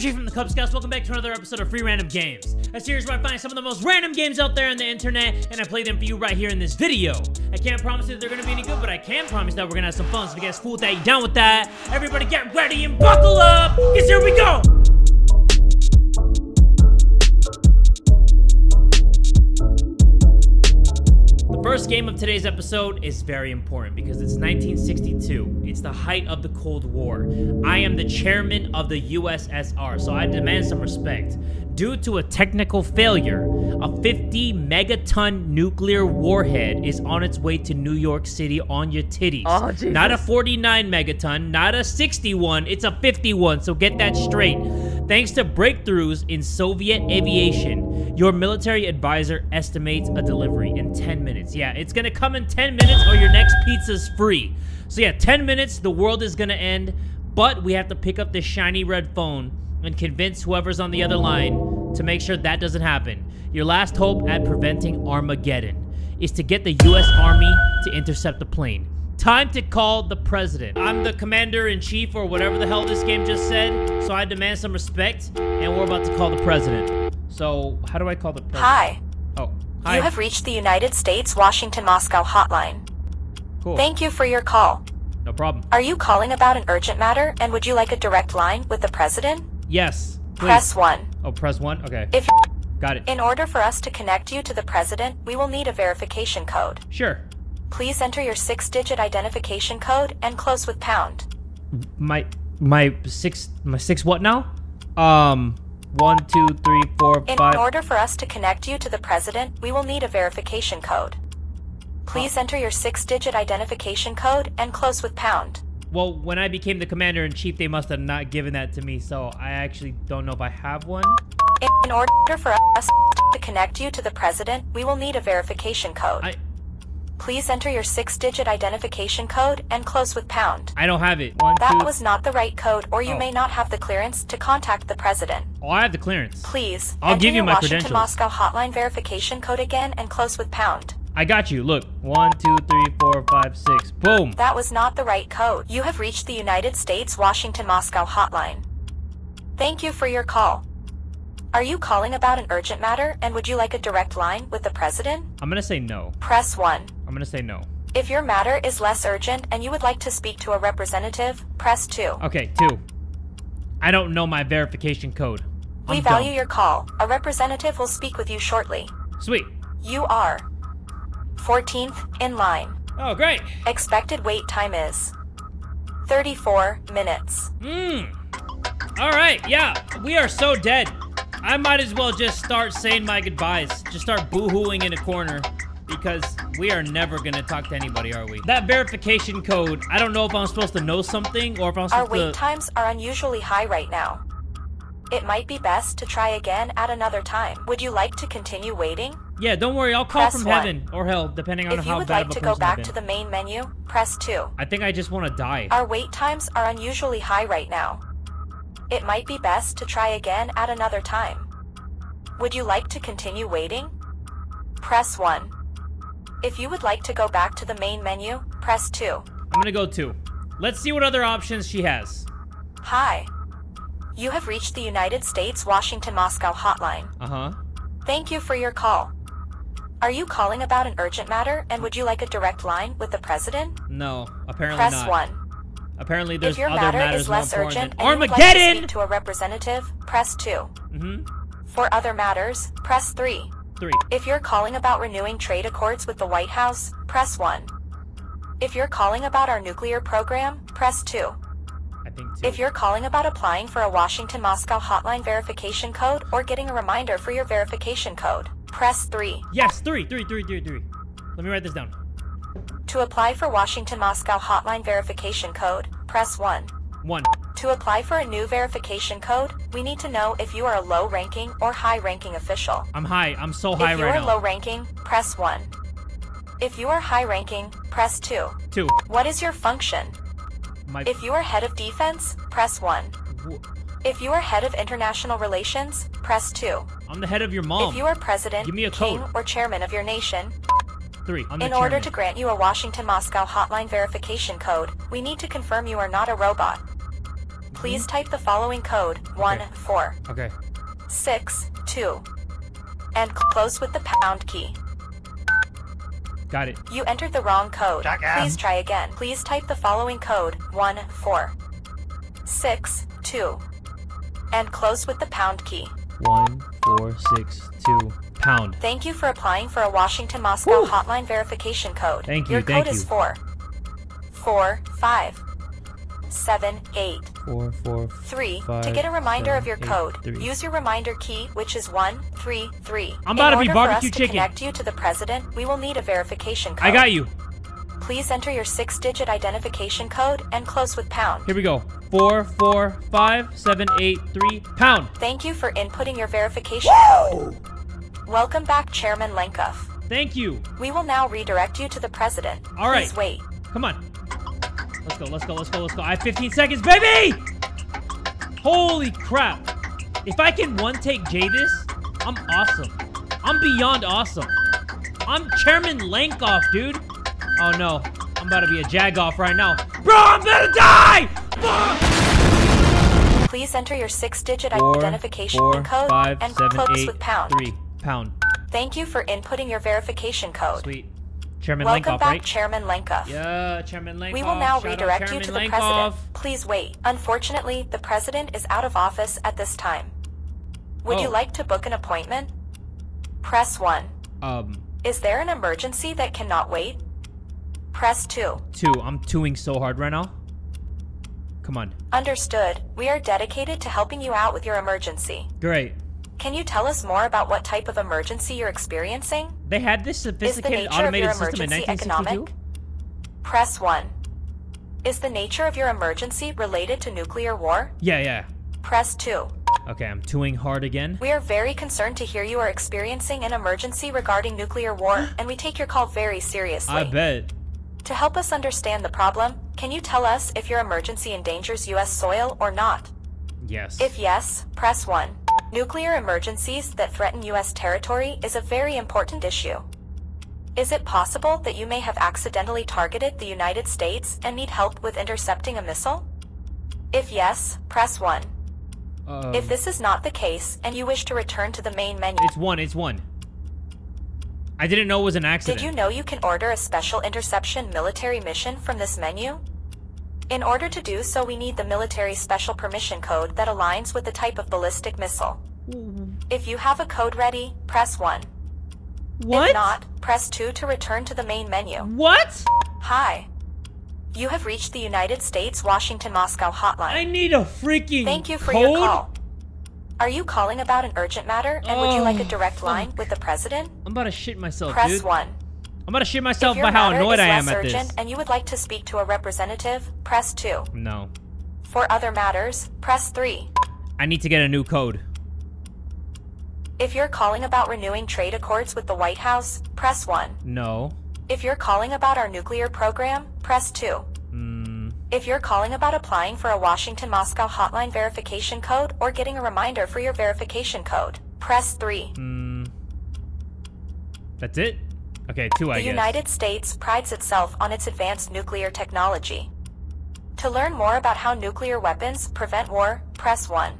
Tree from the Kubz Scouts. Welcome back to another episode of Free Random Games, a series where I find some of the most random games out there on the internet and I play them for you right here in this video. I can't promise that they're gonna be any good, but I can promise that we're gonna have some fun. So if you guys with that, you down with that? Everybody get ready and buckle up, cause here we go! First game of today's episode is very important because it's 1962. It's the height of the Cold War. I am the chairman of the USSR, so I demand some respect. Due to a technical failure, a 50 megaton nuclear warhead is on its way to New York City on your titties. Oh, Jesus. Not a 49 megaton, not a 61, it's a 51, so get that straight. Thanks to breakthroughs in Soviet aviation, your military advisor estimates a delivery in 10 minutes. Yeah, it's gonna come in 10 minutes or your next pizza's free. So yeah, 10 minutes, the world is gonna end, but we have to pick up this shiny red phone and convince whoever's on the other line to make sure that doesn't happen. Your last hope at preventing Armageddon is to get the US Army to intercept the plane. Time to call the president. I'm the commander in chief or whatever the hell this game just said, so I demand some respect, and we're about to call the president. So, how do I call the president? Hi. Oh, hi. You have reached the United States Washington Moscow hotline. cool. Thank you for your call. no problem. Are you calling about an urgent matter and would you like a direct line with the president? Yes. Please. Press 1. Oh, press one. Okay, If got it. in order for us to connect you to the president, we will need a verification code. Sure. Please enter your 6-digit identification code and close with pound. My my six my six what now? Um, one, two, three, four, In five. order for us to connect you to the president, we will need a verification code. Please enter your 6-digit identification code and close with pound. Well, when I became the commander in chief, they must have not given that to me, so I actually don't know if I have one. In- order for us to connect you to the president, we will need a verification code. I Please enter your six-digit identification code and close with pound. I don't have it. One, That two. was not the right code, or you Oh. may not have the clearance to contact the president. Oh, I have the clearance. Please I'll give you my Washington credentials. Moscow hotline verification code again and close with pound. I got you. Look, one, two, three, four, five, six. Boom. That was not the right code. You have reached the United States Washington Moscow hotline. Thank you for your call. Are you calling about an urgent matter and would you like a direct line with the president? I'm gonna say no. Press 1. I'm gonna say no. If your matter is less urgent and you would like to speak to a representative, press 2. Okay, two. I don't know my verification code. I'm We value dumb. your call. A representative will speak with you shortly. Sweet. You are 14th in line. Oh, great. Expected wait time is 34 minutes. Mmm. All right, yeah, we are so dead. I might as well just start saying my goodbyes. Just start boo-hooing in a corner because we are never gonna talk to anybody, are we? That verification code, I don't know if I'm supposed to know something or if I'm supposed Our wait to. times are unusually high right now. It might be best to try again at another time. Would you like to continue waiting? Yeah, don't worry, I'll call Press from one. heaven or hell, depending on If you how would bad like of a to go back to the main menu, press 2. I think I just want to die. Our wait times are unusually high right now. It might be best to try again at another time. Would you like to continue waiting? Press 1. If you would like to go back to the main menu, press 2. I'm gonna go two. Let's see what other options she has. Hi. You have reached the United States Washington Moscow hotline. Uh huh. Thank you for your call. Are you calling about an urgent matter and would you like a direct line with the president? No, apparently Press not. 1. Apparently, there's If your other matter matters is less urgent than and would like to speak to a representative, press 2. mm-hmm. For other matters, press 3. Three. If you're calling about renewing trade accords with the White House, press 1. If you're calling about our nuclear program, press 2. I think two. If you're calling about applying for a Washington Moscow hotline verification code or getting a reminder for your verification code, press 3. Yes, three, three, three, three, three. Let me write this down. To apply for Washington Moscow hotline verification code, press 1. One. To apply for a new verification code, we need to know if you are a low ranking or high ranking official. I'm high. I'm so high ranking. if you are now. low ranking, press 1. If you are high ranking, press 2. Two. What is your function? My. If you are head of defense, press 1. w- If you are head of international relations, press 2. I'm the head of your mom. If you are president, Give me a king, code. or chairman of your nation, Three. I'm the in order to grant you a Washington Moscow hotline verification code, we need to confirm you are not a robot. please mm-hmm. type the following code 1 4 Okay. 6 2 and close with the pound key. Got it. You entered the wrong code. Please try again. Please type the following code 1 4 6 2 and close with the pound key. One, four, six, two, pound. Thank you for applying for a Washington Moscow Woo. hotline verification code. Thank you, Your thank code is you. 4 4 5 7 8 Four, four, 3. to get a reminder of your seven, code, eight, three. use your reminder key, which is 133. I'm about In to be barbecue chicken. To connect you to the president, we will need a verification code. I got you. Please enter your six-digit identification code and close with pound. Here we go. Four, four, five, seven, eight, three, pound. Thank you for inputting your verification code. Welcome back, Chairman Lenkoff. Thank you. We will now redirect you to the president. All right. Please wait. Come on. Let's go, let's go, let's go, let's go. I have 15 seconds, baby! Holy crap. If I can one take Jadis, I'm awesome. I'm beyond awesome. I'm Chairman Lankoff, dude. Oh no. I'm about to be a Jagoff right now. Bro, I'm gonna die! Fuck! Please enter your six-digit identification four, code five, and seven, close eight, with pound. three. Pound. Thank you for inputting your verification code. Sweet. Chairman Welcome Lankoff, back, right? Chairman Lenkoff. Yeah, Chairman Lankoff. We will now Shout redirect you to the Lankoff. president. Please wait. Unfortunately, the president is out of office at this time. Would you Oh. like to book an appointment? Press 1. Um, Is there an emergency that cannot wait? Press 2. two. I'm twoing so hard right now. Come on. Understood. We are dedicated to helping you out with your emergency. Great. Can you tell us more about what type of emergency you're experiencing? They had this sophisticated nature of your automated system in emergency 1962? economic? Press 1. Is the nature of your emergency related to nuclear war? Yeah, yeah. Press 2. Okay, I'm twoing hard again. We are very concerned to hear you are experiencing an emergency regarding nuclear war, and we take your call very seriously. I bet. To help us understand the problem, can you tell us if your emergency endangers U.S. soil or not? Yes. If yes, press 1. Nuclear emergencies that threaten U.S. territory is a very important issue. Is it possible that you may have accidentally targeted the United States and need help with intercepting a missile? If yes, press 1. um, If this is not the case and you wish to return to the main menu, it's one, it's one. I didn't know it was an accident. Did you know you can order a special interception military mission from this menu? In order to do so, we need the military special permission code that aligns with the type of ballistic missile. If you have a code ready, press 1. What? If not, press 2 to return to the main menu. What? Hi. You have reached the United States Washington Moscow hotline. I need a freaking Thank you for code? your call. Are you calling about an urgent matter and would you like a Oh, direct line fuck. with the president? I'm about to shit myself, Press dude. 1. I'm about to shit myself by how annoyed I am at urgent this. and you would like to speak to a representative, press 2. No. For other matters, press 3. I need to get a new code. If you're calling about renewing trade accords with the White House, press 1. No. If you're calling about our nuclear program, press 2. If you're calling about applying for a Washington Moscow hotline verification code or getting a reminder for your verification code, press 3. mm. That's it? Okay, two, I The guess. United States prides itself on its advanced nuclear technology. To learn more about how nuclear weapons prevent war, press 1.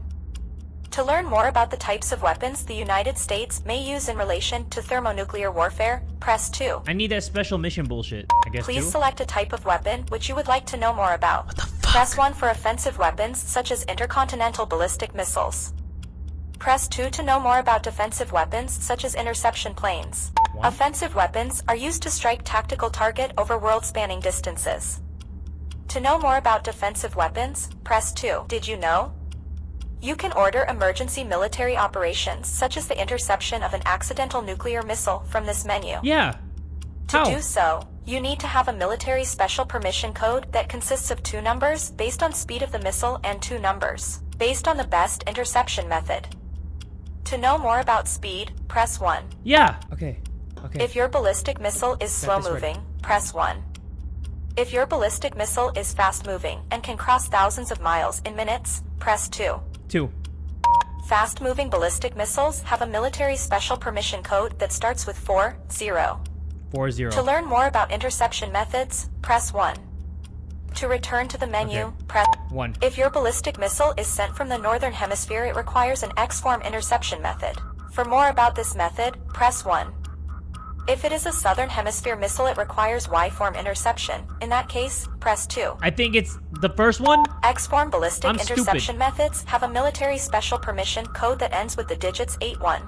To learn more about the types of weapons the United States may use in relation to thermonuclear warfare, press 2. I need that special mission bullshit. I guess Please two? select a type of weapon which you would like to know more about. What the fuck? Press 1 for offensive weapons such as intercontinental ballistic missiles. Press 2 to know more about defensive weapons such as interception planes. One. Offensive weapons are used to strike tactical target over world-spanning distances. To know more about defensive weapons, press 2. Did you know? You can order emergency military operations such as the interception of an accidental nuclear missile from this menu. Yeah. To How? do so, you need to have a military special permission code that consists of two numbers based on speed of the missile and two numbers based on the best interception method. To know more about speed, press 1. Yeah. Okay. Okay. If your ballistic missile is slow this right. moving, press 1. If your ballistic missile is fast moving and can cross thousands of miles in minutes, press 2. two. Fast moving ballistic missiles have a military special permission code that starts with 40. Four zero. To learn more about interception methods, press 1. To return to the menu, Okay. press One. If your ballistic missile is sent from the northern hemisphere, it requires an X-form interception method. For more about this method, press 1. If it is a southern hemisphere missile, it requires Y-form interception. In that case, press 2. I think it's the first one. X-form ballistic I'm stupid. interception methods have a military special permission code that ends with the digits 81.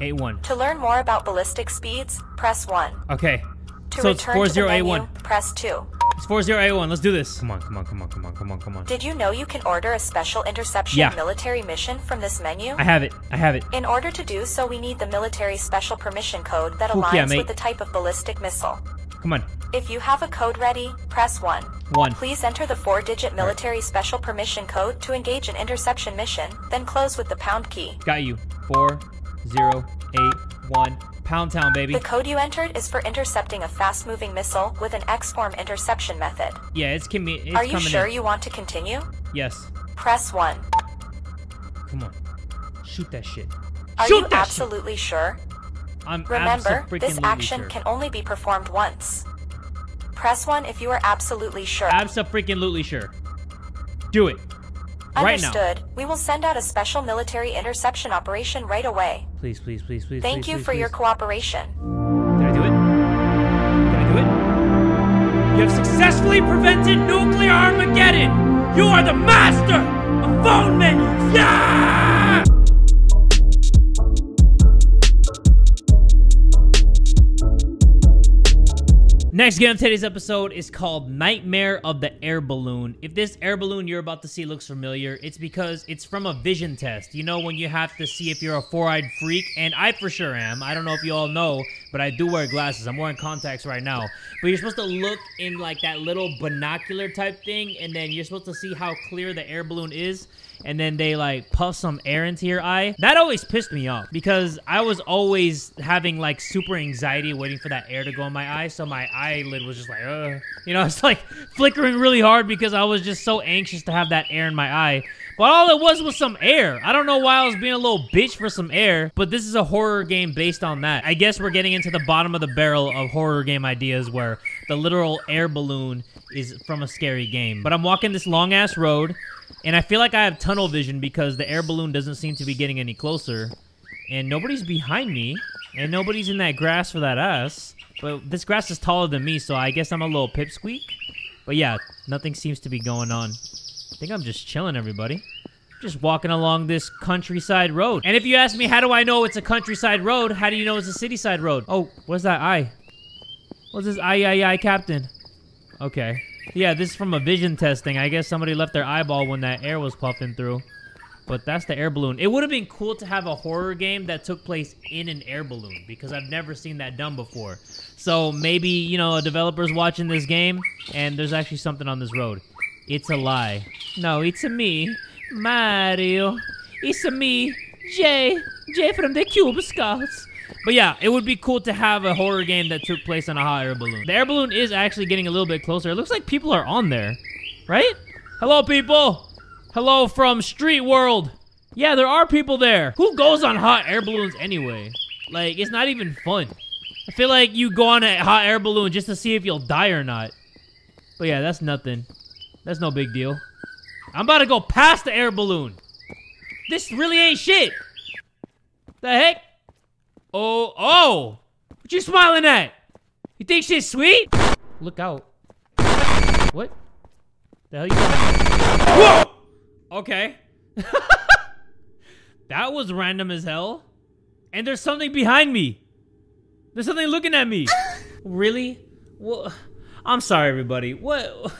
Eight one. To learn more about ballistic speeds, press 1. Okay. To so return four to the zero eight menu, one. press 2. It's four zero eight one. Let's do this. Come on, come on, come on, come on, come on, come on. Did you know you can order a special interception Yeah. military mission from this menu? I have it. I have it. In order to do so, we need the military special permission code that Fuck aligns yeah, with the type of ballistic missile. Come on. If you have a code ready, press 1. One. Please enter the four-digit military special permission code to engage an interception mission, then close with the pound key. Got you. Four zero eight one. Pound town, baby. The code you entered is for intercepting a fast-moving missile with an X-form interception method. Yeah, it's, commi- it's Are you sure in. you want to continue? Yes. Press 1. Come on. Shoot that shit. Are Shoot you that shit. absolutely sure? I'm Remember, this action sure. can only be performed once. Press 1 if you are absolutely sure. Abso-freaking-lutely sure. Do it. Right now. Understood. We will send out a special military interception operation right away. Please, please, please, please. Thank please, you please, for your cooperation. Did I do it? Did I do it? You have successfully prevented nuclear Armageddon! You are the master of phone menus! Yeah! Next game of today's episode is called Nightmare of the Air Balloon. If this air balloon you're about to see looks familiar, it's because it's from a vision test. You know, when you have to see if you're a four eyed freak, and I for sure am. I don't know if you all know, but I do wear glasses. I'm wearing contacts right now. But you're supposed to look in like that little binocular type thing, and then you're supposed to see how clear the air balloon is and then they like puff some air into your eye. That always pissed me off because I was always having like super anxiety waiting for that air to go in my eye. So my eyelid was just like, uh, you know, it's like flickering really hard because I was just so anxious to have that air in my eye. But all it was was some air. I don't know why I was being a little bitch for some air, but this is a horror game based on that. I guess we're getting into the bottom of the barrel of horror game ideas where the literal air balloon is from a scary game. But I'm walking this long ass road. And I feel like I have tunnel vision because the air balloon doesn't seem to be getting any closer. And nobody's behind me. And nobody's in that grass for that ass. But this grass is taller than me, so I guess I'm a little pipsqueak. But yeah, nothing seems to be going on. I think I'm just chilling, everybody. Just walking along this countryside road. And if you ask me, how do I know it's a countryside road? How do you know it's a city side road? Oh, what's that eye? What's this eye, eye, eye, captain? Okay. Yeah, this is from a vision testing. I guess somebody left their eyeball when that air was puffing through. But that's the air balloon. It would have been cool to have a horror game that took place in an air balloon because I've never seen that done before. So maybe, you know, a developer's watching this game and there's actually something on this road. It's a lie. No, it's a me, Mario. It's a me, Jay. Jay from the Kubz Scouts. But yeah, it would be cool to have a horror game that took place on a hot air balloon. The air balloon is actually getting a little bit closer. It looks like people are on there, right? Hello, people. Hello from Street World. Yeah, there are people there. Who goes on hot air balloons anyway? Like, it's not even fun. I feel like you go on a hot air balloon just to see if you'll die or not. But yeah, that's nothing. That's no big deal. I'm about to go past the air balloon. This really ain't shit. The heck? Oh, oh! What you smiling at? You think she's sweet? Look out. What? The hell you talking Whoa! Okay. that was random as hell. And there's something behind me. There's something looking at me. really? Well, I'm sorry, everybody. What?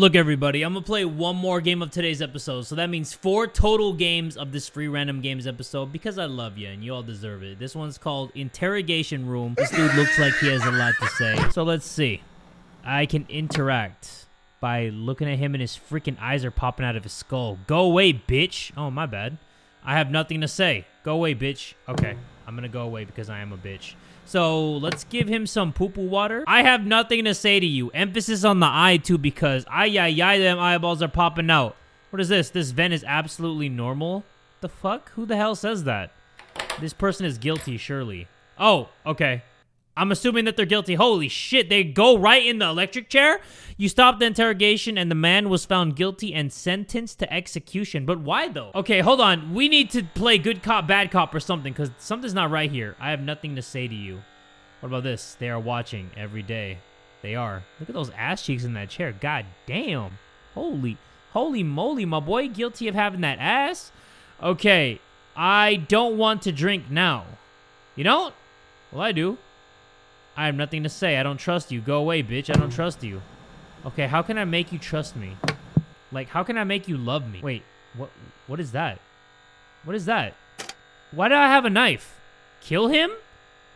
Look, everybody, I'm gonna play one more game of today's episode. So that means four total games of this free random games episode because I love you and you all deserve it. This one's called Interrogation Room. This dude looks like he has a lot to say. So let's see. I can interact by looking at him and his freaking eyes are popping out of his skull. Go away, bitch. Oh, my bad. I have nothing to say. Go away, bitch. Okay, I'm gonna go away because I am a bitch. So let's give him some poo-poo water. I have nothing to say to you. Emphasis on the eye too because ay ay ay them eyeballs are popping out. What is this? This vent is absolutely normal. The fuck? Who the hell says that? This person is guilty, surely. Oh, okay. I'm assuming that they're guilty. Holy shit, they go right in the electric chair? You stopped the interrogation and the man was found guilty and sentenced to execution. But why though? Okay, hold on. We need to play good cop, bad cop or something because something's not right here. I have nothing to say to you. What about this? They are watching every day. They are. Look at those ass cheeks in that chair. God damn. Holy, holy moly, my boy. Guilty of having that ass? Okay, I don't want to drink now. You don't? Well, I do. I have nothing to say. I don't trust you. Go away, bitch. I don't trust you. Okay, how can I make you trust me? Like, how can I make you love me? Wait, what? What is that? What is that? Why do I have a knife? Kill him?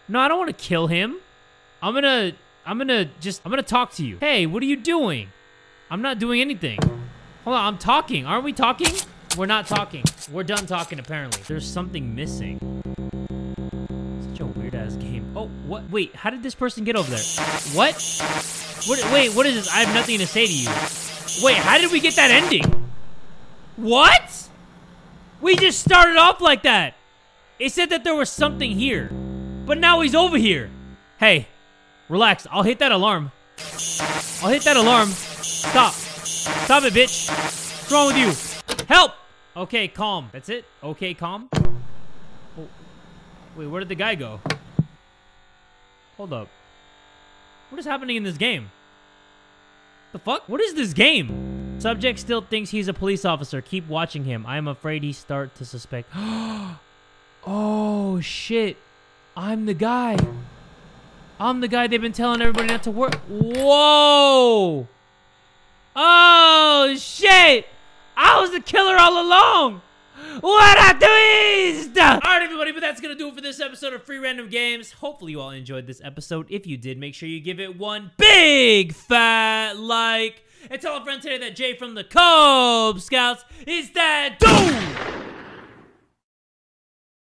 No, I don't want to kill him. I'm gonna, I'm gonna just, I'm gonna talk to you. Hey, what are you doing? I'm not doing anything. Hold on, I'm talking. Aren't we talking? We're not talking. We're done talking, apparently. There's something missing. What? Wait, how did this person get over there? What? What? Wait, what is this? I have nothing to say to you. Wait, how did we get that ending? What? We just started off like that. It said that there was something here. But now he's over here. Hey, relax. I'll hit that alarm. I'll hit that alarm. Stop. Stop it, bitch. What's wrong with you? Help! Okay, calm. That's it? Okay, calm? Wait, where did the guy go? Hold up. What is happening in this game? The fuck? What is this game? Subject still thinks he's a police officer. Keep watching him. I am afraid he start to suspect. oh, shit. I'm the guy. I'm the guy they've been telling everybody not to work. Whoa! Oh, shit! I was the killer all along! What a twist! Alright, everybody, but that's gonna do it for this episode of Free Random Games. Hopefully, you all enjoyed this episode. If you did, make sure you give it one big fat like. And tell a friend today that Jay from the Kubz Scouts is that dude!